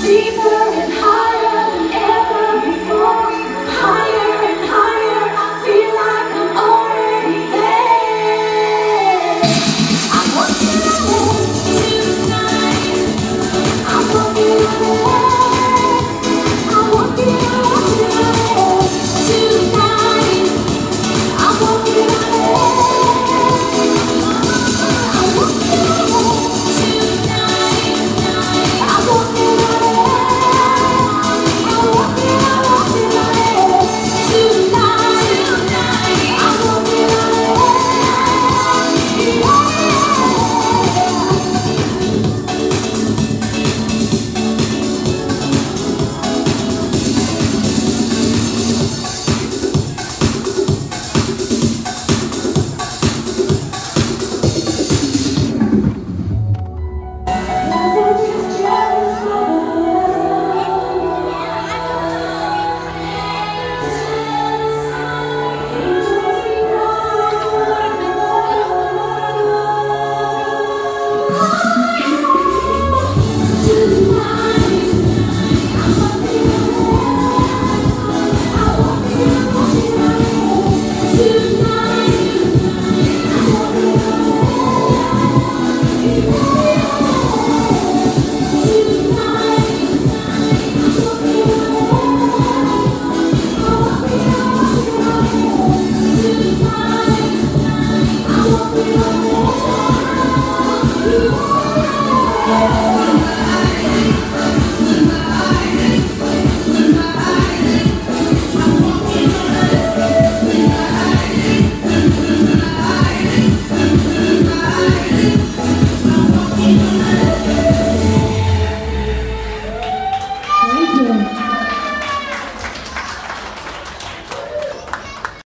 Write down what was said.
deep